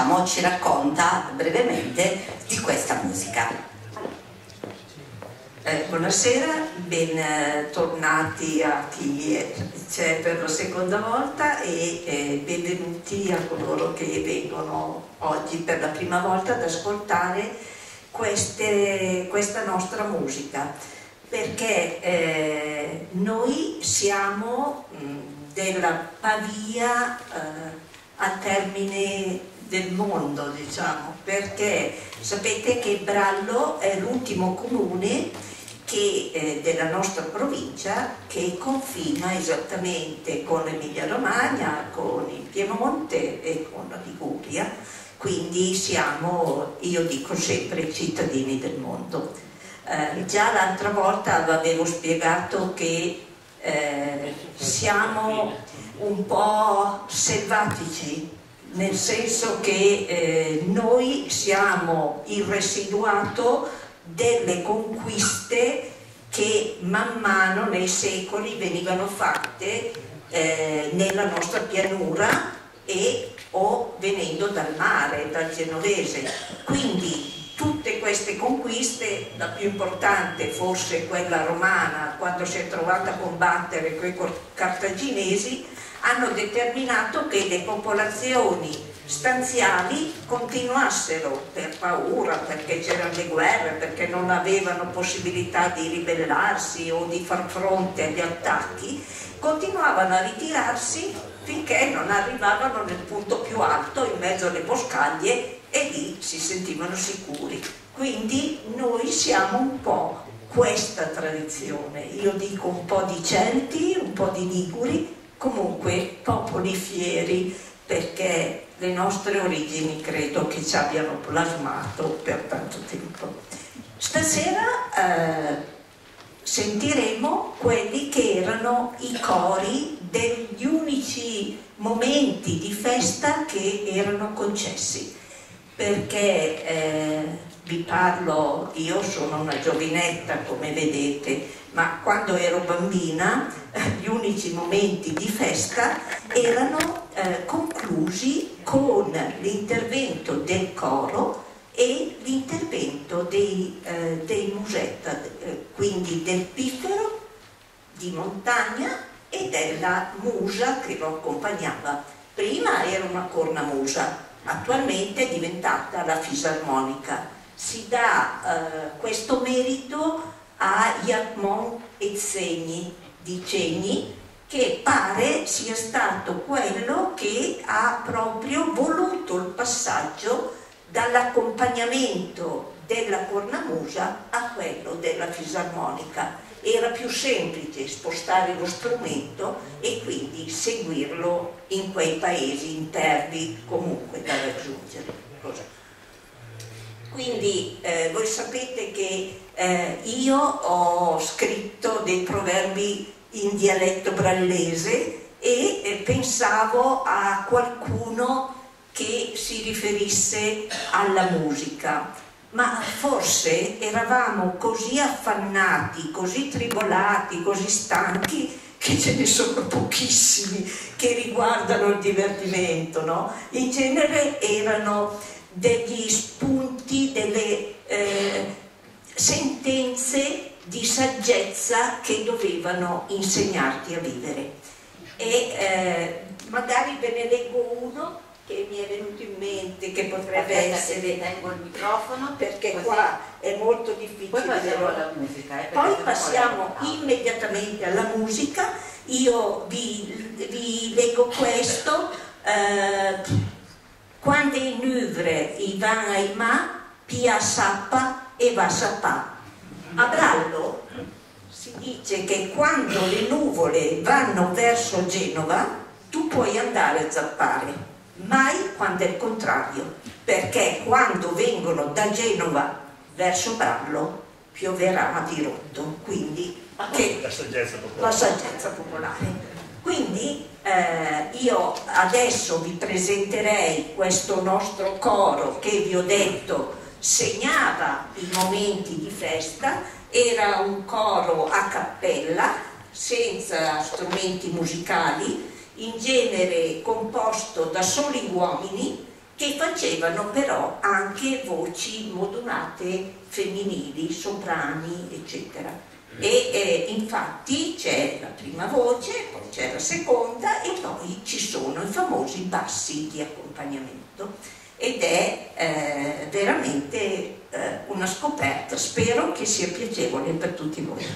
diciamo, ci racconta brevemente di questa musica. Eh, buonasera, bentornati a chi c'è per la seconda volta e eh, benvenuti a coloro che vengono oggi per la prima volta ad ascoltare queste, questa nostra musica perché eh, noi siamo mh, della Pavia eh, a termine del mondo, diciamo, perché sapete che Brallo è l'ultimo comune che, eh, della nostra provincia che confina esattamente con l'Emilia Romagna, con il Piemonte e con la Liguria, quindi siamo, io dico sempre, cittadini del mondo. Eh, già l'altra volta avevo spiegato che eh, siamo un po' selvatici, nel senso che eh, noi siamo il residuato delle conquiste che man mano nei secoli venivano fatte eh, nella nostra pianura e o venendo dal mare, dal genovese. Quindi tutte queste conquiste, la più importante forse quella romana, quando si è trovata a combattere con i cartaginesi, hanno determinato che le popolazioni stanziali continuassero per paura, perché c'erano le guerre, perché non avevano possibilità di ribellarsi o di far fronte agli attacchi, continuavano a ritirarsi finché non arrivavano nel punto più alto, in mezzo alle boscaglie, e lì si sentivano sicuri. Quindi noi siamo un po' questa tradizione, io dico un po' di Celti, un po' di Liguri, comunque popoli fieri, perché le nostre origini credo che ci abbiano plasmato per tanto tempo. Stasera eh, sentiremo quelli che erano i cori degli unici momenti di festa che erano concessi, perché eh, vi parlo, io sono una giovinetta come vedete, ma quando ero bambina gli unici momenti di festa erano eh, conclusi con l'intervento del coro e l'intervento dei, eh, dei musetta, eh, quindi del piffero di montagna e della musa che lo accompagnava. Prima era una cornamusa, attualmente è diventata la fisarmonica. Si dà eh, questo merito a Iacmon Ezzegni di Cegni che pare sia stato quello che ha proprio voluto il passaggio dall'accompagnamento della cornamusa a quello della fisarmonica. Era più semplice spostare lo strumento e quindi seguirlo in quei paesi interni comunque da raggiungere. Quindi eh, voi sapete che eh, io ho scritto dei proverbi in dialetto brallese e eh, pensavo a qualcuno che si riferisse alla musica, ma forse eravamo così affannati, così tribolati, così stanchi che ce ne sono pochissimi che riguardano il divertimento, no? In genere erano degli spunti, delle eh, sentenze di saggezza che dovevano insegnarti a vivere. E eh, magari ve ne leggo uno che mi è venuto in mente che potrebbe Aspetta, essere tengo il microfono perché così. qua è molto difficile poi passiamo alla musica eh, poi passiamo immediatamente alla musica io vi, vi leggo questo eh, quando i nuvre i van ai ma, pia sappa e va sapà. A Brallo si dice che quando le nuvole vanno verso Genova, tu puoi andare a zappare, mai quando è il contrario, perché quando vengono da Genova verso Brallo pioverà a dirotto, quindi che, la saggezza popolare. La saggezza popolare. Quindi eh, io adesso vi presenterei questo nostro coro che vi ho detto segnava i momenti di festa, era un coro a cappella senza strumenti musicali, in genere composto da soli uomini che facevano però anche voci modulate femminili, soprani, eccetera. E eh, infatti c'è la prima voce, poi c'è la seconda e poi ci sono i famosi bassi di accompagnamento ed è eh, veramente eh, una scoperta, spero che sia piacevole per tutti voi.